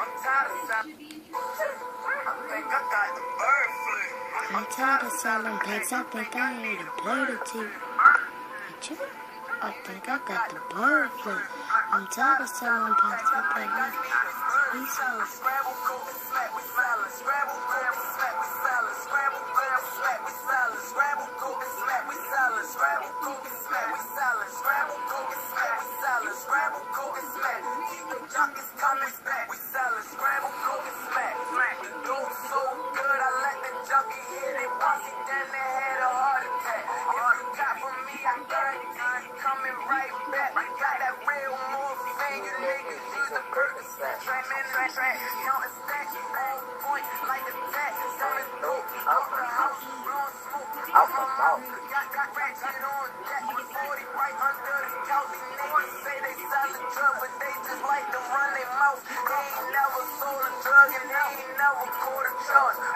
I'm tired of selling. I think I got the bird flu. I'm tired of selling pigs. I think I need a bird or two. Achoo. I think I got the bird flu. I'm tired of selling pigs. I think I need a Scrabble, cook, and smack with salad. Scrabble, and smack with salad. Scrabble, and smack with salad. Cook, and with salad. Scrabble, cook, and smack with salad. Scrabble, cook, and with salad. Cook, and smack. Keep the junkies coming back never sold a drug and they ain't never caught a charge.